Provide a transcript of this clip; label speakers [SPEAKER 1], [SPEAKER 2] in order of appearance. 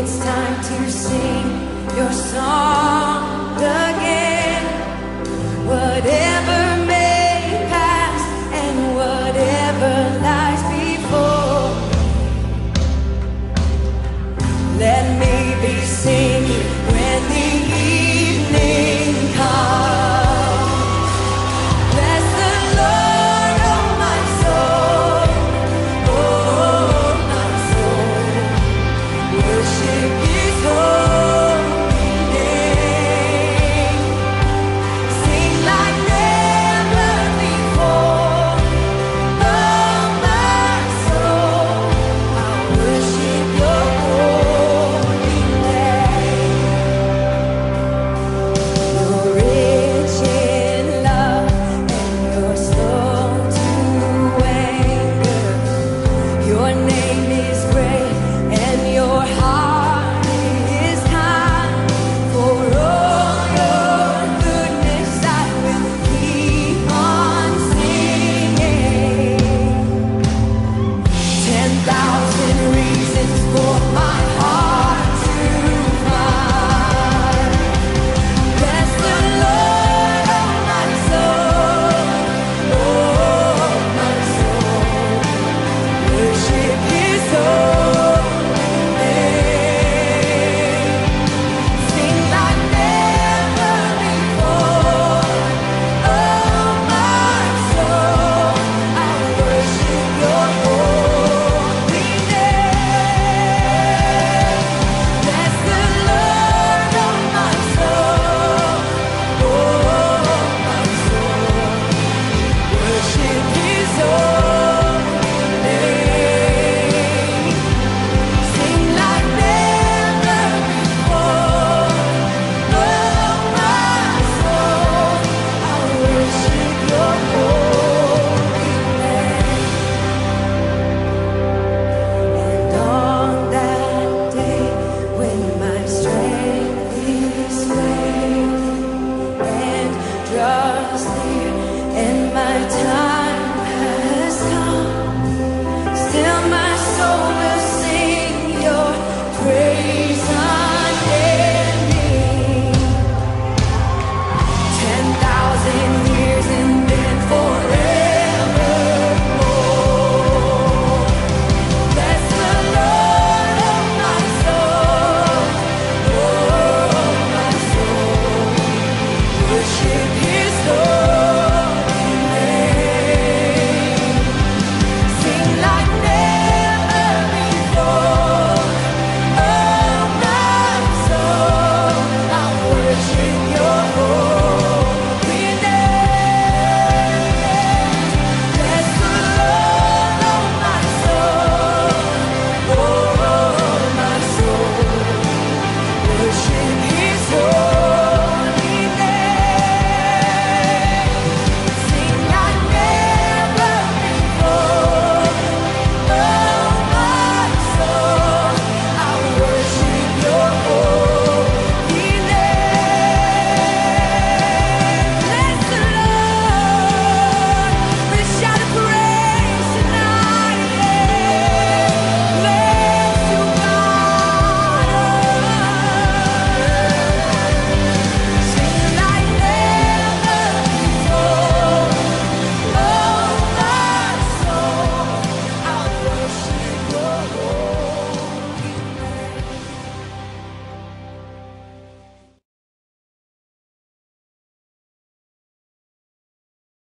[SPEAKER 1] It's time to sing your song again.